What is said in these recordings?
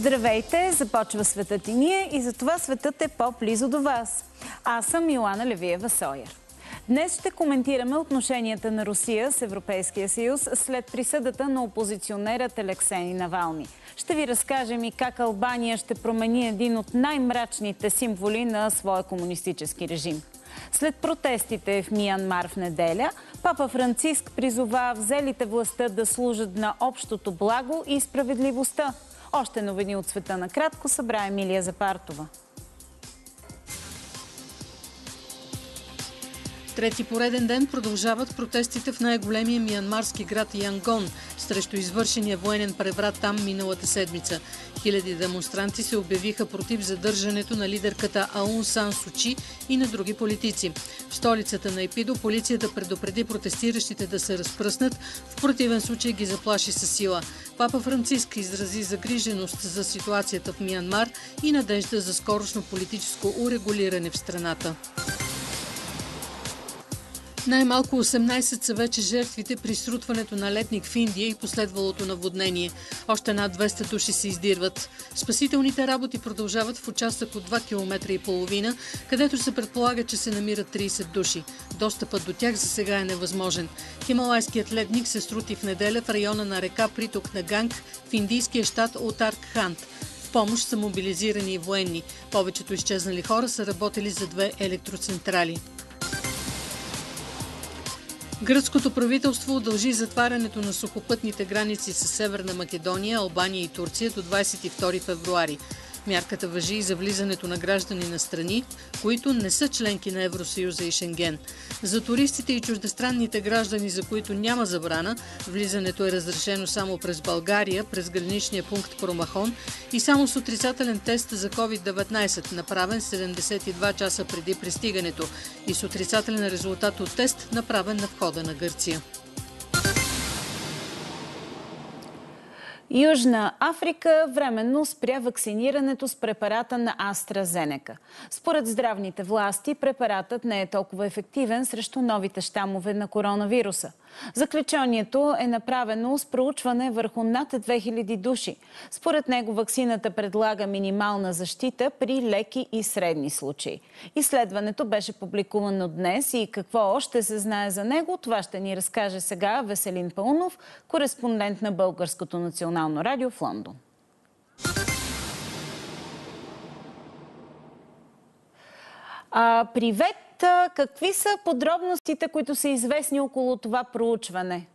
Здравейте! Започва светът и ние и затова светът е по-близо до вас. Аз съм Милана Левиева Сойер. Днес ще коментираме отношенията на Русия с Европейския съюз след присъдата на опозиционерът Алексей Навални. Ще ви разкажем и как Албания ще промени един от най-мрачните символи на своя комунистически режим. След протестите в Миянмар в неделя, папа Франциск призова взелите властта да служат на общото благо и справедливостта. Още новини от света на кратко събра Емилия Запартова. Трети пореден ден продължават протестите в най-големия миянмарски град Янгон срещу извършения военен преврат там миналата седмица. Хиляди демонстранти се обявиха против задържането на лидерката Аун Сан Сучи и на други политици. В столицата на Епидо полицията предупреди протестиращите да се разпръснат, в противен случай ги заплаши със сила. Папа Франциск изрази загриженост за ситуацията в Миянмар и надежда за скорошно политическо урегулиране в страната. Най-малко 18 са вече жертвите при срутването на летник в Индия и последвалото наводнение. Още над 200 души се издирват. Спасителните работи продължават в участък от 2 км и половина, където се предполага, че се намират 30 души. Достъпът до тях за сега е невъзможен. Хималайският ледник се срути в неделя в района на река Приток на Ганг в индийския щат Отарк Хант. Помощ са мобилизирани и военни. Повечето изчезнали хора са работили за две електроцентрали. Гръцкото правителство удължи затварянето на сухопътните граници с Северна Македония, Албания и Турция до 22 февруари. Мярката въжи и за влизането на граждани на страни, които не са членки на Евросъюза и Шенген. За туристите и чуждестранните граждани, за които няма забрана, влизането е разрешено само през България, през граничния пункт Промахон и само с отрицателен тест за COVID-19, направен 72 часа преди пристигането и с отрицателен резултат от тест, направен на входа на Гърция. Южна Африка временно спря вакцинирането с препарата на AstraZeneca. Според здравните власти, препаратът не е толкова ефективен срещу новите щамове на коронавируса. Заключението е направено с проучване върху над 2000 души. Според него вакцината предлага минимална защита при леки и средни случаи. Изследването беше публикувано днес и какво още се знае за него, това ще ни разкаже сега Веселин Пълнов, кореспондент на Българското национално радио в Лондон. А, привет! Какви са подробностите, които са известни около това проучване?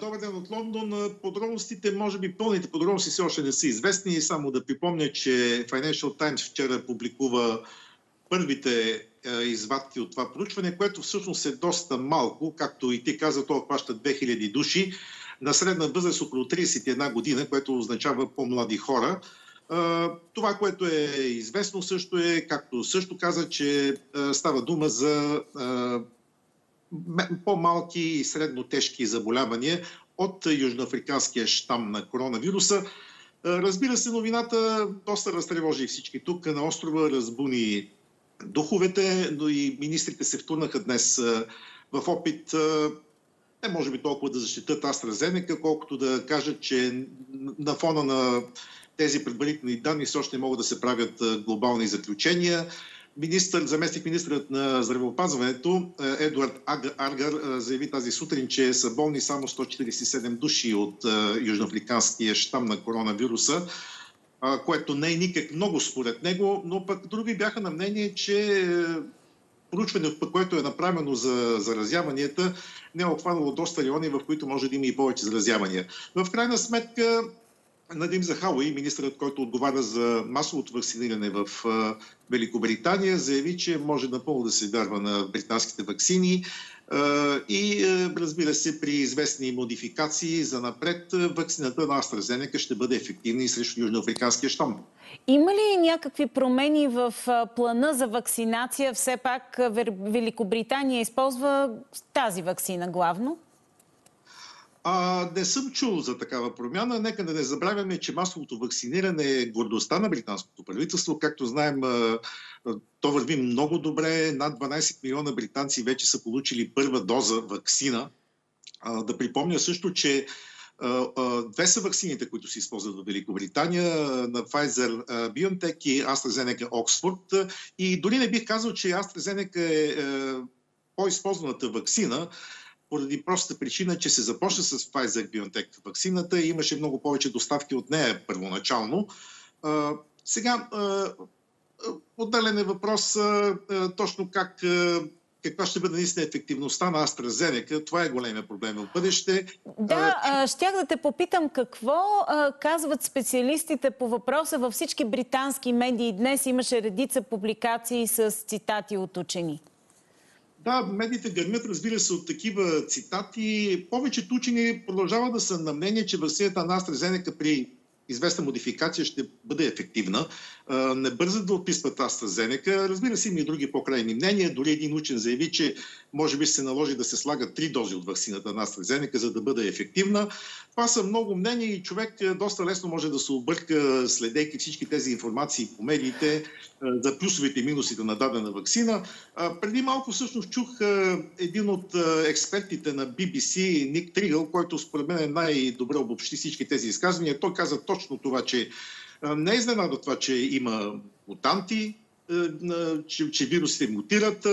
Добър ден от Лондон. Подробностите, може би пълните подробности все още не са известни. Само да припомня, че Financial Times вчера публикува първите извадки от това проучване, което всъщност е доста малко. Както и ти каза, то обхваща 2000 души на средна възраст около 31 година, което означава по-млади хора. Това, което е известно също е, както също каза, че става дума за по-малки и средно тежки заболявания от южноафриканския щам на коронавируса. Разбира се, новината доста разтревожи всички тук на острова, разбуни духовете, но и министрите се втурнаха днес в опит не може би толкова да защитат AstraZeneca, колкото да кажат, че на фона на тези предварителни данни все още не могат да се правят глобални заключения. Министър, заместник министърът на здравеопазването Едуард Аргар заяви тази сутрин, че са болни само 147 души от южноафриканския щам на коронавируса, което не е никак много според него, но пък други бяха на мнение, че проучването, което е направено за заразяванията, не е обхванало доста райони, в които може да има и повече заразявания. В крайна сметка Надим Захауи, министърът, който отговаря за масовото вакциниране в Великобритания, заяви, че може напълно да се вярва на британските вакцини и разбира се, при известни модификации за напред, вакцината на AstraZeneca ще бъде ефективна и срещу южноафриканския щам. Има ли някакви промени в плана за вакцинация? Все пак Великобритания използва тази вакцина главно? А, не съм чул за такава промяна. Нека да не забравяме, че масовото вакциниране е гордостта на британското правителство. Както знаем, то върви много добре. Над 12 милиона британци вече са получили първа доза вакцина. Да припомня също, че Две са вакцините, които се използват в Великобритания, на Pfizer BioNTech и AstraZeneca Oxford. И дори не бих казал, че AstraZeneca е по-използваната вакцина, поради простата причина, че се започна с Pfizer BioNTech вакцината и имаше много повече доставки от нея първоначално. Сега, отделен е въпрос точно как каква ще бъде наистина ефективността на AstraZeneca. Това е големия проблем в бъдеще. Да, а, щях да те попитам какво а, казват специалистите по въпроса във всички британски медии. Днес имаше редица публикации с цитати от учени. Да, медиите гърмят, разбира се, от такива цитати. Повечето учени продължават да са на мнение, че вакцината на AstraZeneca при известна модификация ще бъде ефективна. Не бързат да отписват AstraZeneca. Разбира се, има и други по-крайни мнения. Дори един учен заяви, че може би се наложи да се слагат три дози от вакцината на AstraZeneca, за да бъде ефективна. Това са много мнения и човек доста лесно може да се обърка, следейки всички тези информации по медиите за плюсовите и минусите на дадена вакцина. Преди малко всъщност чух един от експертите на BBC, Ник Тригъл, който според мен е най-добре обобщи всички тези изказвания. Той каза точно това, че не е изненада това, че има мутанти, че, че вирусите мутират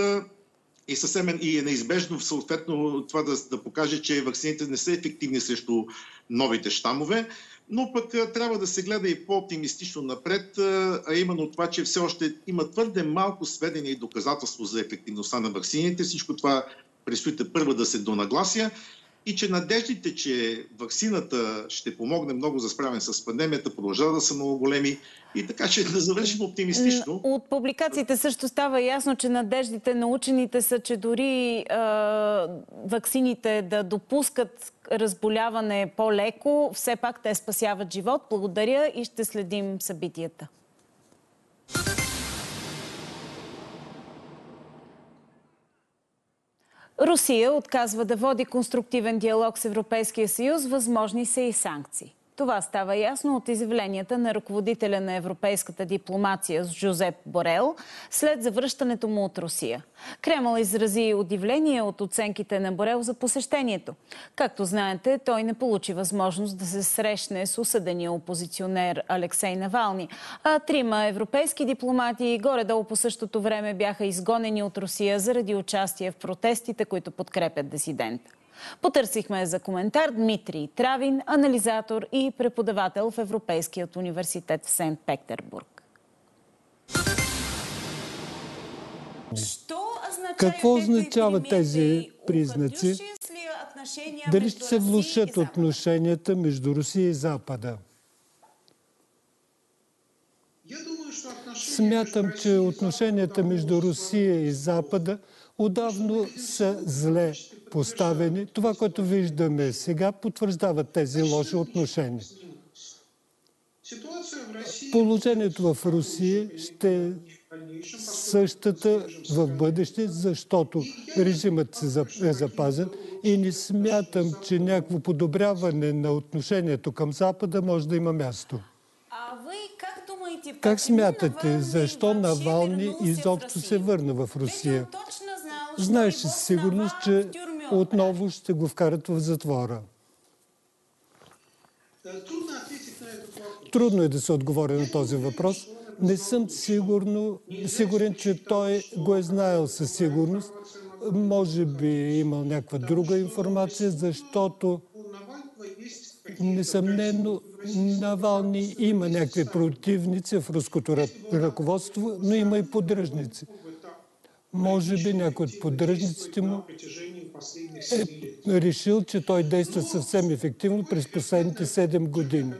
и съвсем и е неизбежно съответно това да, да покаже, че вакцините не са ефективни срещу новите щамове. Но пък трябва да се гледа и по-оптимистично напред, а именно това, че все още има твърде малко сведения и доказателство за ефективността на вакцините. Всичко това предстоите първа да се донаглася и че надеждите, че вакцината ще помогне много за справяне с пандемията, продължават да са много големи. И така че да завършим оптимистично. От публикациите също става ясно, че надеждите на учените са, че дори е, вакцините да допускат разболяване по-леко, все пак те спасяват живот. Благодаря и ще следим събитията. Русия отказва да води конструктивен диалог с Европейския съюз, възможни са и санкции. Това става ясно от изявленията на ръководителя на европейската дипломация с Жозеп Борел след завръщането му от Русия. Кремъл изрази удивление от оценките на Борел за посещението. Както знаете, той не получи възможност да се срещне с осъдения опозиционер Алексей Навални, а трима европейски дипломати горе-долу по същото време бяха изгонени от Русия заради участие в протестите, които подкрепят дисидента. Потърсихме за коментар Дмитрий Травин, анализатор и преподавател в Европейският университет в Сент-Петербург. Какво означават тези признаци? Дали ще се влушат отношенията между Русия и Запада? Смятам, че отношенията между Русия и Запада отдавно са зле поставени. Това, което виждаме сега, потвърждава тези лоши отношения. Положението в Русия ще е същата в бъдеще, защото режимът е запазен и не смятам, че някакво подобряване на отношението към Запада може да има място. Как смятате, защо Навални изобщо се върна в Русия? Знаеш със сигурност, че отново ще го вкарат в затвора. Трудно е да се отговори на този въпрос. Не съм сигурно, сигурен, че той го е знаел със сигурност. Може би е имал някаква друга информация, защото несъмнено Навални има някакви противници в руското ръководство, но има и поддръжници. Може би някой от поддръжниците му е решил, че той действа съвсем ефективно през последните 7 години.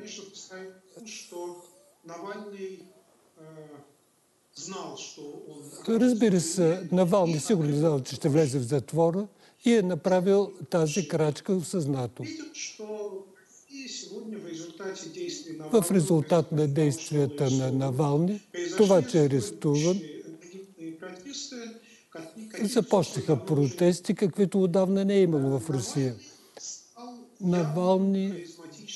Разбира се, Навални сигурно знал, че ще влезе в затвора и е направил тази крачка осъзнато. В резултат на действията на Навални, това, че е арестуван, Започнаха протести, каквито отдавна не е имало в Русия. Навални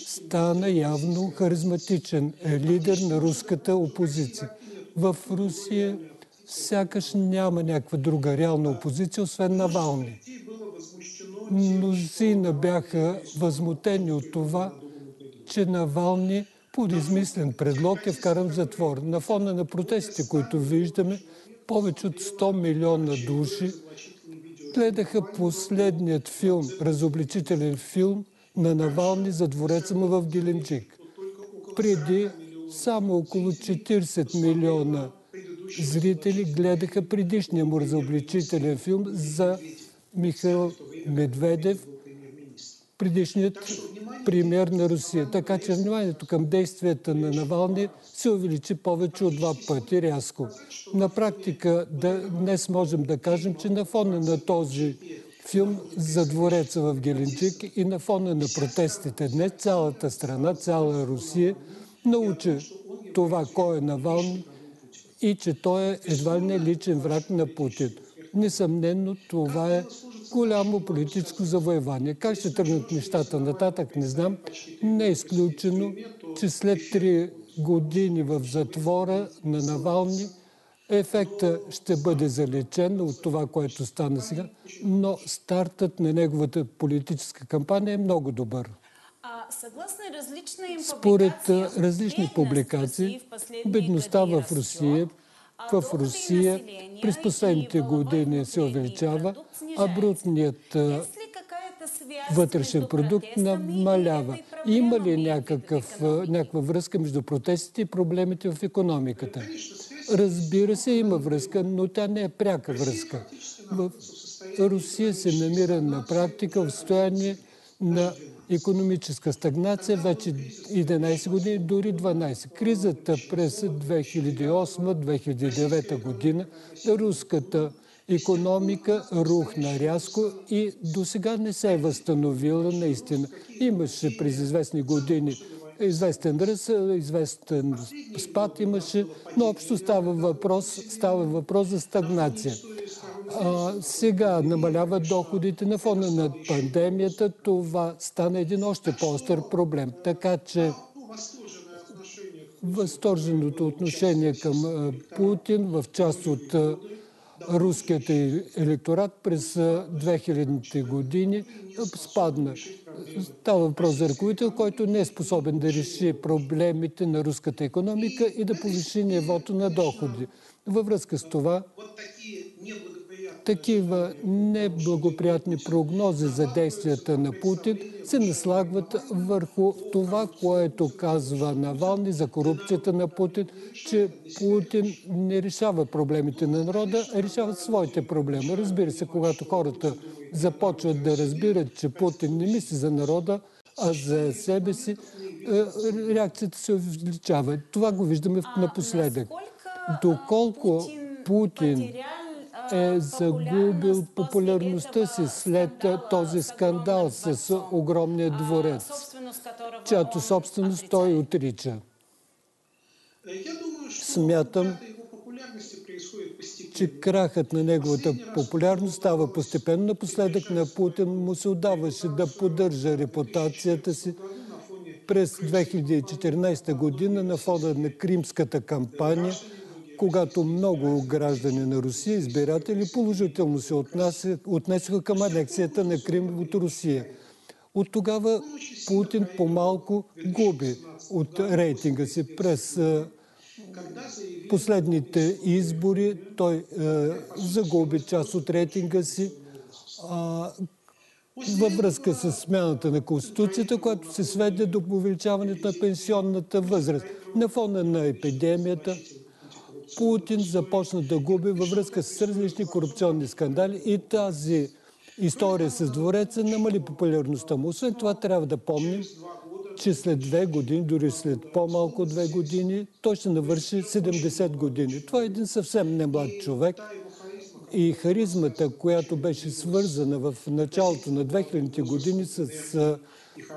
стана явно харизматичен лидер на руската опозиция. В Русия сякаш няма някаква друга реална опозиция, освен Навални. Мнозина бяха възмутени от това, че Навални под измислен предлог е вкаран в затвор. На фона на протестите, които виждаме, повече от 100 милиона души гледаха последният филм, разобличителен филм на Навални за двореца му в Геленджик. Преди само около 40 милиона зрители гледаха предишния му разобличителен филм за Михаил Медведев, предишният премьер на Русия. Така че вниманието към действията на Навални се увеличи повече от два пъти рязко. На практика да, днес можем да кажем, че на фона на този филм за двореца в Геленджик и на фона на протестите днес цялата страна, цяла Русия научи това кой е Навални и че той е едва не личен враг на Путин. Несъмнено това е голямо политическо завоевание. Как ще тръгнат нещата нататък, не знам. Не е изключено, че след три години в затвора на Навални ефекта ще бъде залечен от това, което стана сега, но стартът на неговата политическа кампания е много добър. Според различни публикации, бедността в Русия в Русия през последните години се увеличава, а брутният вътрешен продукт намалява. Има ли някакъв, някаква връзка между протестите и проблемите в економиката? Разбира се, има връзка, но тя не е пряка връзка. В Русия се намира на практика в състояние на економическа стагнация вече 11 години, дори 12. Кризата през 2008-2009 година, руската економика рухна рязко и до сега не се е възстановила наистина. Имаше през известни години известен ръст, известен спад имаше, но общо става въпрос, става въпрос за стагнация. А, сега намаляват доходите на фона на пандемията. Това стана един още по-остър проблем. Така че възторженото отношение към Путин в част от руският електорат през 2000-те години спадна. Става въпрос за ръководител, който не е способен да реши проблемите на руската економика и да повиши нивото на доходи. Във връзка с това, такива неблагоприятни прогнози за действията на Путин се наслагват върху това, което казва Навални за корупцията на Путин, че Путин не решава проблемите на народа, а решава своите проблеми. Разбира се, когато хората започват да разбират, че Путин не мисли за народа, а за себе си, е, реакцията се увеличава. Това го виждаме напоследък. Доколко Путин е загубил популярността си след този скандал с огромния дворец, чиято собственост той отрича. Смятам, че крахът на неговата популярност става постепенно. Напоследък на Путин му се отдаваше да поддържа репутацията си през 2014 година на фона на кримската кампания – когато много граждани на Русия, избиратели, положително се отнесоха към анексията на Крим от Русия. От тогава Путин по-малко губи от рейтинга си през последните избори. Той загуби част от рейтинга си във връзка с смяната на Конституцията, която се сведе до увеличаването на пенсионната възраст. На фона на епидемията, Путин започна да губи във връзка с различни корупционни скандали и тази история с двореца намали популярността му. Освен това трябва да помним, че след две години, дори след по-малко две години, той ще навърши 70 години. Това е един съвсем немлад човек и харизмата, която беше свързана в началото на 2000-те години с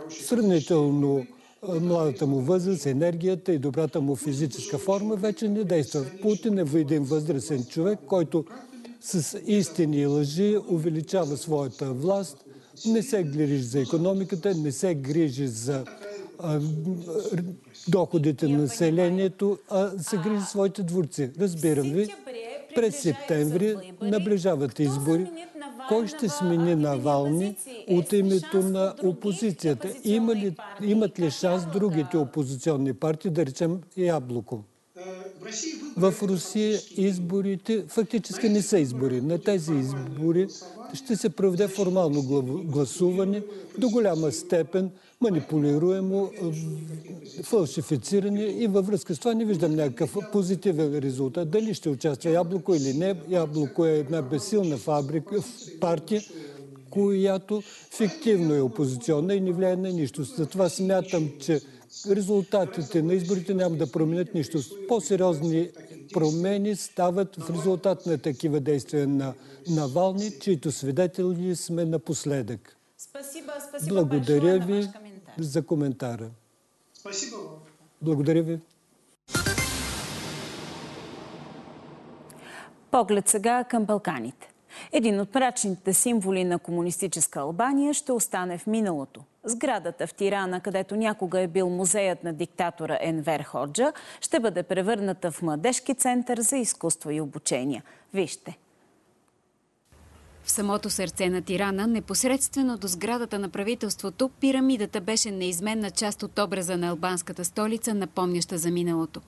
сравнително младата му възраст, енергията и добрата му физическа форма вече не действа. Путин е един възрастен човек, който с истини и лъжи увеличава своята власт, не се грижи за економиката, не се грижи за а, доходите на населението, а се грижи своите дворци. Разбирам ви, през септември наближават избори. Кой ще смени Навални от името на опозицията? Има ли, имат ли шанс другите опозиционни партии, да речем Яблоко? В Русия изборите фактически не са избори. На тези избори ще се проведе формално гласуване до голяма степен манипулируемо, фалшифициране и във връзка с това не виждам някакъв позитивен резултат. Дали ще участва Яблоко или не. Яблоко е една безсилна фабрика, партия, която фиктивно е опозиционна и не влияе на нищо. Затова смятам, че резултатите на изборите няма да променят нищо. По-сериозни промени стават в резултат на такива действия на Навални, чието свидетели сме напоследък. Благодаря ви за коментара. Благодаря ви. Поглед сега към Балканите. Един от мрачните символи на комунистическа Албания ще остане в миналото. Сградата в Тирана, където някога е бил музеят на диктатора Енвер Ходжа, ще бъде превърната в младежки център за изкуство и обучение. Вижте. В самото сърце на Тирана, непосредствено до сградата на правителството, пирамидата беше неизменна част от образа на албанската столица, напомняща за миналото.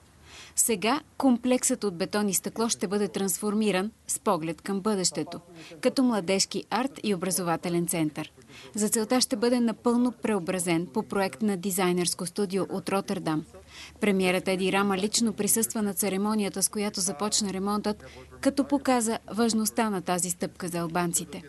Сега комплексът от бетон и стъкло ще бъде трансформиран с поглед към бъдещето, като младежки арт и образователен център. За целта ще бъде напълно преобразен по проект на дизайнерско студио от Роттердам. Премьерът Еди Рама лично присъства на церемонията, с която започна ремонтът, като показа важността на тази стъпка за албанците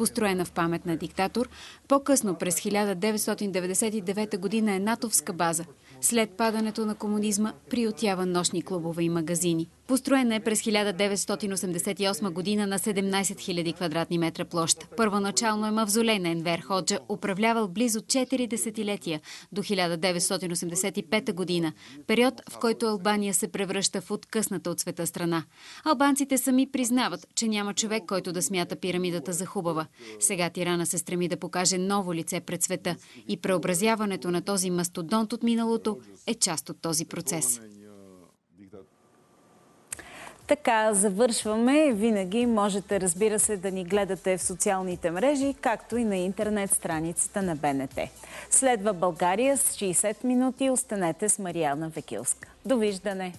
построена в памет на диктатор, по-късно през 1999 година е натовска база. След падането на комунизма приютява нощни клубове и магазини. Построена е през 1988 година на 17 000 квадратни метра площ. Първоначално е мавзолей на Енвер Ходжа, управлявал близо 4 десетилетия до 1985 година, период в който Албания се превръща в откъсната от света страна. Албанците сами признават, че няма човек, който да смята пирамидата за хубава. Сега Тирана се стреми да покаже ново лице пред света и преобразяването на този мастодонт от миналото е част от този процес. Така завършваме. Винаги можете, разбира се, да ни гледате в социалните мрежи, както и на интернет страницата на БНТ. Следва България с 60 минути. Останете с Мариана Векилска. Довиждане!